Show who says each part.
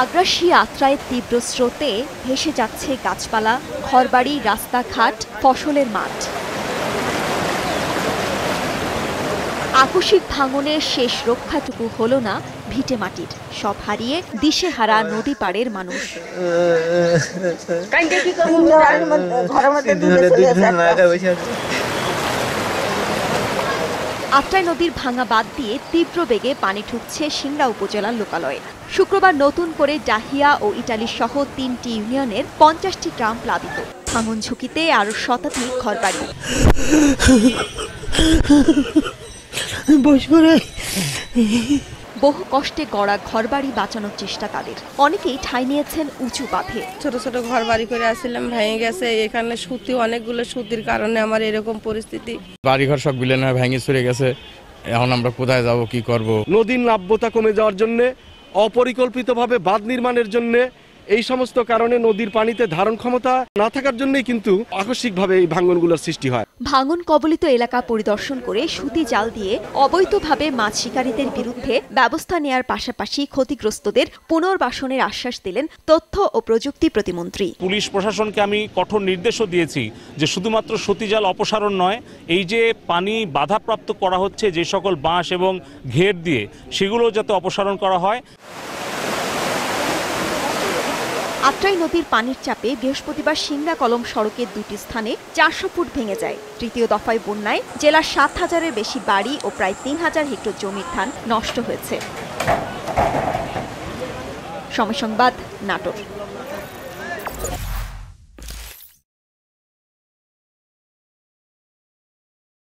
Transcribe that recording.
Speaker 1: আগ্রাসী আত্রায় তীব্র স্রোতে ভেসে যাচ্ছে গাছপালা ঘরবাড়ি রাস্তাঘাট ফসলের মাঠ। আকস্মিক ভাঙনের শেষ রক্ষাটুকু হলো না ভিটে মাটির। সব হারিয়ে দিশেহারা নদী পাড়ের মানুষ। আত্রাই নদীর ভাঙা বাদ দিয়ে তীব্র বেগে পানি ঢুকছে সিংড়া উপজেলার লোকালয়ে। শুক্রবার নতুন করে ডাহিয়া ও ইটালি সহ তিনটি ইউনিয়নের পঞ্চাশটি গ্রাম প্লাবিত। ভাঙন ঝুঁকিতে আরও শতাধিক ঘরবাড়ি। বহু কষ্টে গড়া ঘরবাড়ি বাঁচানোর চেষ্টা তাদের। অনেকেই ঠাঁই নিয়েছেন উঁচু বাঁধে
Speaker 2: ছোট ছোট ঘর বাড়ি করে আসছিলাম ভেঙে গেছে। এখানে সুতি অনেকগুলো সুতির কারণে আমার এরকম পরিস্থিতি।
Speaker 3: বাড়িঘর সব বিলেন না ভেঙে চুরে গেছে। এখন আমরা কোথায় যাব কি করব?
Speaker 4: নদীর নাব্যতা কমে যাওয়ার জন্য অপরিকল্পিতভাবে বাঁধ নির্মাণের জন্য এই সমস্ত কারণে নদীর পানিতে ধারণ ক্ষমতা না থাকার জন্যই কিন্তু আকস্মিকভাবে এই ভাঙ্গনগুলোর সৃষ্টি হয়।
Speaker 1: ভাঙন কবলিত এলাকা পরিদর্শন করে সুতি জাল দিয়ে অবৈধভাবে মাছ শিকারীদের বিরুদ্ধে ব্যবস্থা নেয়ার পাশাপাশি ক্ষতিগ্রস্তদের পুনর্বাসনের আশ্বাস দিলেন তথ্য ও প্রযুক্তি প্রতিমন্ত্রী।
Speaker 5: পুলিশ প্রশাসনকে আমি কঠোর নির্দেশও দিয়েছি যে শুধুমাত্র সতীজাল অপসারণ নয় এই যে পানি বাধাপ্রাপ্ত করা হচ্ছে যে সকল বাঁশ এবং ঘের দিয়ে সেগুলো যাতে অপসারণ করা হয়।
Speaker 1: আত্রাই নদীর পানির চাপে বৃহস্পতিবার সিংড়া কলম সড়কের দুটি স্থানে চারশো ফুট ভেঙে যায়। তৃতীয় দফায় বন্যায় জেলার সাত হাজারের বেশি বাড়ি ও প্রায় তিন হাজার হেক্টর জমির ধান নষ্ট হয়েছে। সময় সংবাদ, নাটোর।